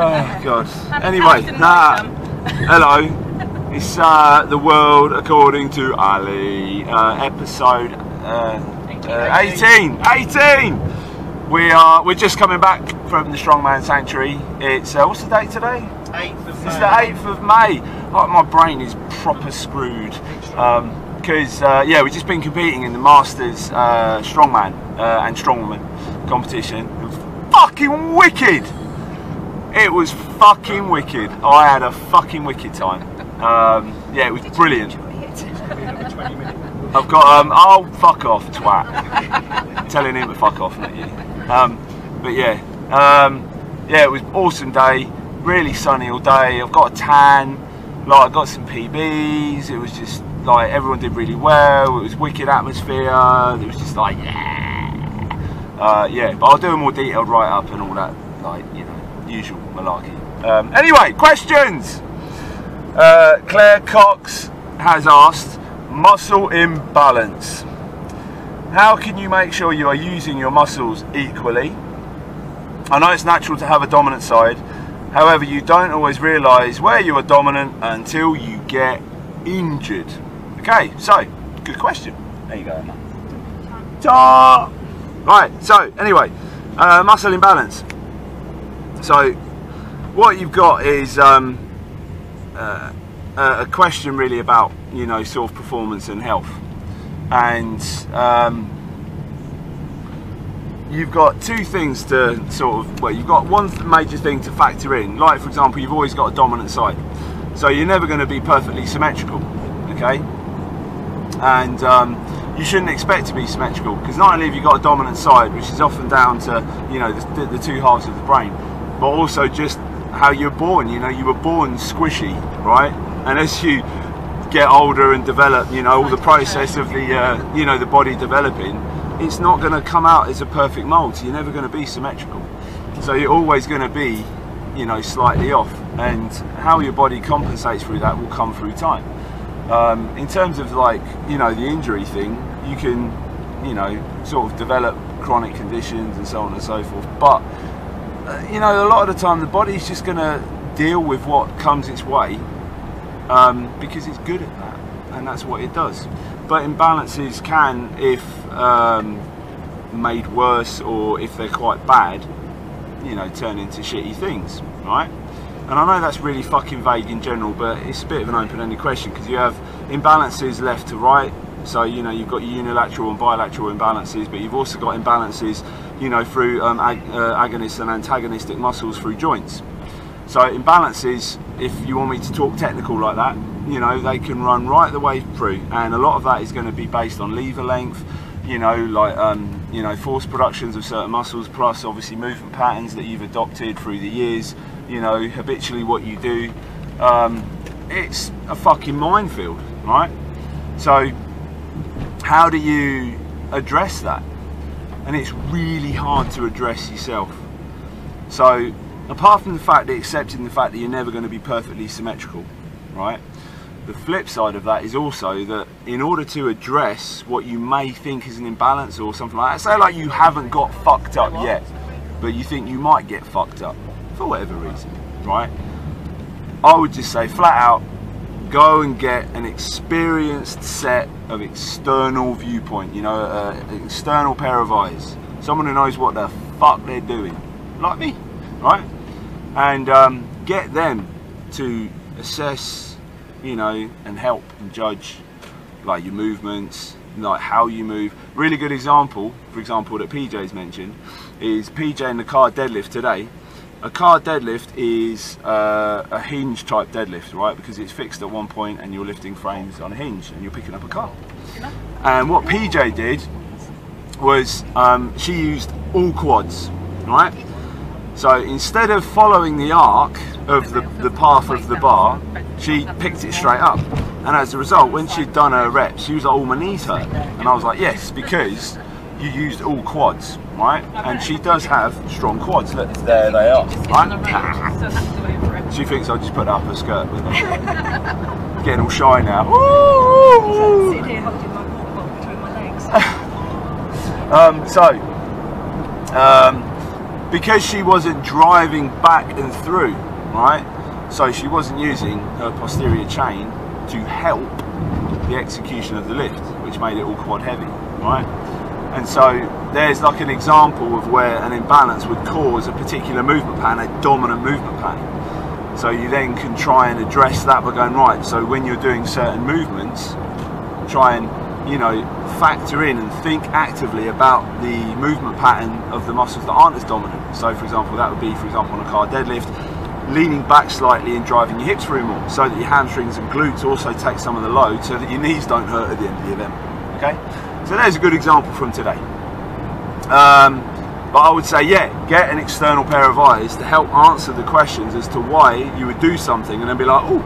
Oh god. Anyway, nah. Hello. It's uh, the world according to Ali, uh, episode uh, uh, 18. 18. We are. We're just coming back from the Strongman Sanctuary. It's uh, what's the date today? 8th of It's the 8th of May. Like my brain is proper screwed. Because, uh, yeah, we've just been competing in the Masters uh, Strongman uh, and Strongwoman competition. It was fucking wicked! It was fucking wicked. I had a fucking wicked time. Um, yeah, it was brilliant. I've got, um, oh, fuck off, twat. Telling him to fuck off, not you. Um, but yeah, um, yeah, it was awesome day. Really sunny all day. I've got a tan. Like, I got some PBs. It was just like everyone did really well. It was wicked atmosphere. It was just like, yeah. Uh, yeah, but I'll do a more detailed write up and all that, like, you know, usual malarkey. Um, anyway, questions. Uh, Claire Cox has asked muscle imbalance. How can you make sure you are using your muscles equally? I know it's natural to have a dominant side, however, you don't always realise where you are dominant until you get injured. Okay, so, good question. There you go, Emma. Ta! Right, so, anyway, uh, muscle imbalance. So, what you've got is um, uh, a question really about, you know, sort of performance and health. And um, you've got two things to sort of well you've got one major thing to factor in. Like for example you've always got a dominant side. So you're never going to be perfectly symmetrical okay? And um, you shouldn't expect to be symmetrical because not only have you got a dominant side which is often down to you know the, the two halves of the brain but also just how you're born you know you were born squishy right? And as you get older and develop you know all the process of the uh, you know the body developing it's not going to come out as a perfect mold so you're never going to be symmetrical. So you're always going to be you know slightly off and how your body compensates through that will come through time. Um, in terms of like you know the injury thing you can you know sort of develop chronic conditions and so on and so forth but you know a lot of the time the body's just going to deal with what comes its way um, because it's good at that and that's what it does. But imbalances can if um, made worse or if they're quite bad you know turn into shitty things right? And I know that's really fucking vague in general but it's a bit of an open-ended question because you have imbalances left to right so you know you've got unilateral and bilateral imbalances but you've also got imbalances you know through um, ag- uh, agonist and antagonistic muscles through joints so imbalances, if you want me to talk technical like that, you know, they can run right the way through, and a lot of that is going to be based on lever length, you know, like um, you know, force productions of certain muscles, plus obviously movement patterns that you've adopted through the years, you know, habitually what you do. Um, it's a fucking minefield, right? So, how do you address that? And it's really hard to address yourself. So, apart from the fact that accepting the fact that you're never going to be perfectly symmetrical, right? The flip side of that is also that in order to address what you may think is an imbalance or something like that, say like you haven't got fucked up yet, but you think you might get fucked up for whatever reason, right? I would just say flat out, go and get an experienced set of external viewpoint, you know, uh, an external pair of eyes, someone who knows what the fuck they're doing, like me, right? And um, get them to assess, you know, and help and judge like your movements, like how you move. Really good example, for example, that PJ's mentioned is PJ in the car deadlift today. A car deadlift is uh, a hinge type deadlift, right? Because it's fixed at one point and you're lifting frames on a hinge and you're picking up a car. And what PJ did was um, she used all quads, right? So instead of following the arc of the, the path of the bar, she picked it straight up. And as a result, when she'd done her reps, she was like, oh, my knees hurt. And I was like, yes, because you used all quads, right? And she does have strong quads. Look, there they are, right? She thinks I just put up her skirt with her. Getting all shy now. Sit here holding my water between my legs. Um, so, um, because she wasn't driving back and through, right? So she wasn't using her posterior chain to help the execution of the lift, which made it all quad heavy, right? And so there's like an example of where an imbalance would cause a particular movement pattern, a dominant movement pattern. So you then can try and address that by going right. So when you're doing certain movements, try and you know factor in and think actively about the movement pattern of the muscles that aren't as dominant. So for example, that would be for example on a car deadlift, leaning back slightly and driving your hips through more, so that your hamstrings and glutes also take some of the load, so that your knees don't hurt at the end of the event. Okay, so there's a good example from today. Um, but I would say, yeah, get an external pair of eyes to help answer the questions as to why you would do something, and then be like, oh,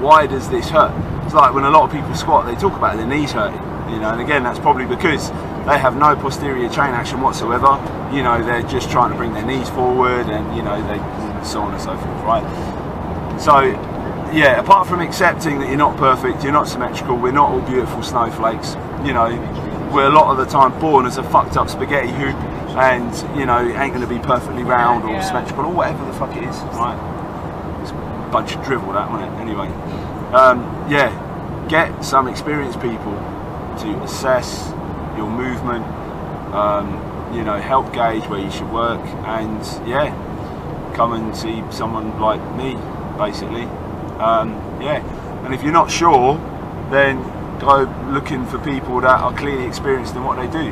why does this hurt? It's like when a lot of people squat, they talk about their knees hurting, you know, and again, that's probably because they have no posterior chain action whatsoever. You know, they're just trying to bring their knees forward, and you know, they so on and so forth, right? So, yeah, apart from accepting that you're not perfect, you're not symmetrical, we're not all beautiful snowflakes. You know, we're a lot of the time born as a fucked up spaghetti hoop, and you know, it ain't going to be perfectly round or Yeah. symmetrical or whatever the fuck it is, right? It's a bunch of drivel, that, wasn't it? Anyway, um, yeah, get some experienced people to assess your movement, um, you know, help gauge where you should work, and yeah, come and see someone like me, basically. Um, yeah, and if you're not sure, then go looking for people that are clearly experienced in what they do,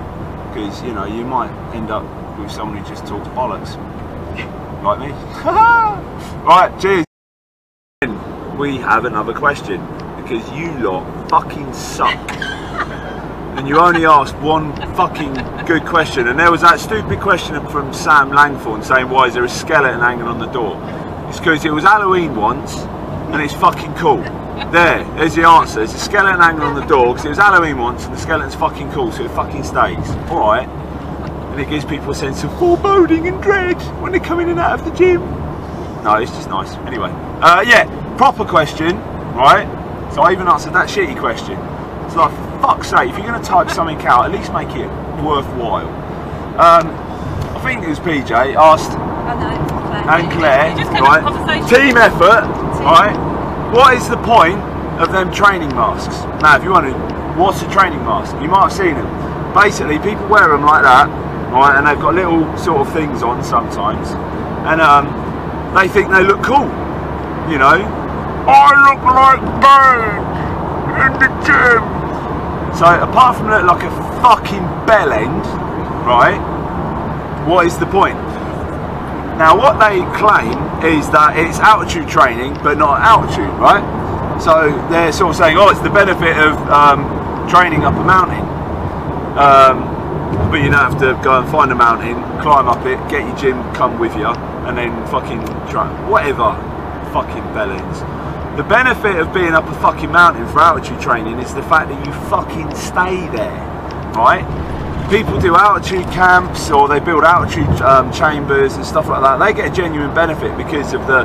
because you know you might end up with someone who just talks bollocks, like me. right, cheers. We have another question because you lot fucking suck. and you only asked one fucking good question. And there was that stupid question from Sam Langthorne saying, Why is there a skeleton hanging on the door? It's because it was Halloween once and it's fucking cool. There, there's the answer. There's a skeleton hanging on the door because it was Halloween once and the skeleton's fucking cool, so it fucking stays. Alright. And it gives people a sense of foreboding and dread when they come in and out of the gym. No, it's just nice. Anyway, uh, yeah, proper question, right? So I even answered that shitty question. It's like, fuck's sake, if you're going to type something out, at least make it worthwhile. Um, I think it was PJ asked, I know. Claire. and Claire, You just came up right? Team effort, right? What is the point of them training masks? Now, if you want to, what's a training mask? You might have seen them. Basically, people wear them like that, right? And they've got little sort of things on sometimes, and um, they think they look cool. You know, I look like Bird in the gym. So apart from look like a fucking bell end, right? What is the point? Now, what they claim is that it's altitude training, but not altitude, right? So they're sort of saying, oh, it's the benefit of um, training up a mountain. Um, but you don't have to go and find a mountain, climb up it, get your gym, come with you, and then fucking try whatever fucking bellends. The benefit of being up a fucking mountain for altitude training is the fact that you fucking stay there, right? People do altitude camps or they build altitude um, chambers and stuff like that. They get a genuine benefit because of the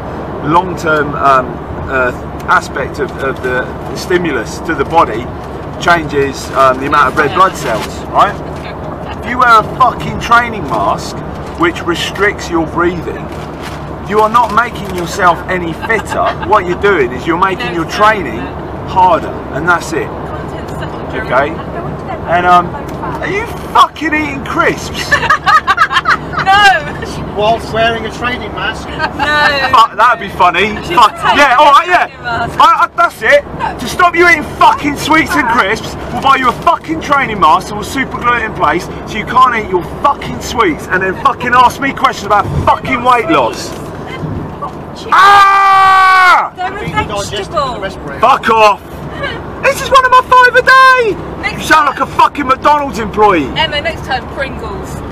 long-term um, uh, aspect of, of the stimulus to the body changes um, the amount of red blood cells, right? If you wear a fucking training mask which restricts your breathing, you are not making yourself any fitter. What you're doing is you're making your training harder, and that's it. Okay. And um, are you fucking eating crisps? No! whilst wearing a training mask. No! Fuck, that'd be funny. Fuck, yeah, all right, yeah. I, I, that's it. To stop you eating fucking sweets and crisps, we'll buy you a fucking training mask and we'll super glue it in place so you can't eat your fucking sweets and then fucking ask me questions about fucking weight loss. Ah! They're a Being digested in the vegetable. Fuck off! This is one of my five a day! You sound like a fucking McDonald's employee. Emma, next time, Pringles.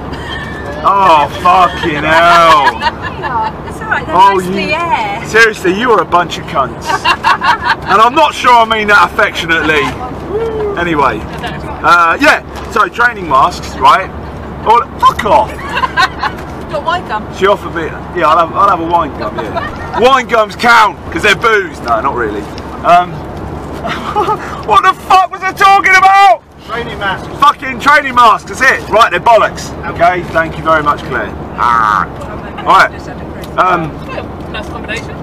Oh, fucking hell. It's alright, they're Oh, mostly you- air. Seriously, you are a bunch of cunts. and I'm not sure I mean that affectionately. Anyway, uh, yeah, so training masks, right? Oh, fuck off. Got wine gum. She offered me, yeah, I'll have, I'll have a wine gum, yeah. wine gums count, because they're booze. No, not really. Um, what the fuck was I talking about? Training mask. Fucking training masks, that's it. Right, they're bollocks. Okay, thank you very much, Claire. Ah. Alright. Just had a crazy Um, nice combination.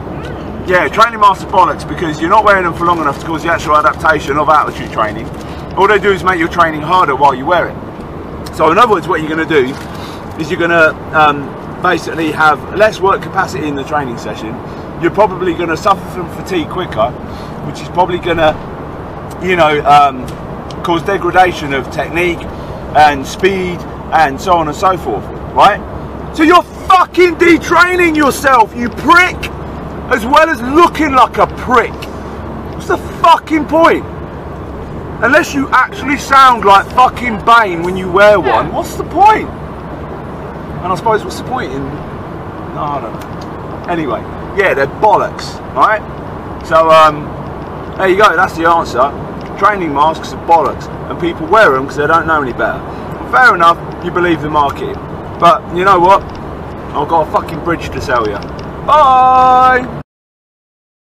Yeah, training master bollocks because you're not wearing them for long enough to cause the actual adaptation of altitude training. All they do is make your training harder while you wear it. So in other words, what you're going to do is you're going to um, basically have less work capacity in the training session. You're probably going to suffer from fatigue quicker, which is probably going to, you know, um, cause degradation of technique and speed and so on and so forth, right? So you're fucking detraining yourself, you prick, as well as looking like a prick. What's the fucking point? Unless you actually sound like fucking Bane when you wear one, what's the point? And I suppose what's the point in? No, I don't know. Anyway, yeah, they're bollocks, right? So um, there you go. That's the answer. Training masks are bollocks, and people wear them because they don't know any better. Fair enough. You believe the market, but you know what? I've got a fucking bridge to sell you. Bye.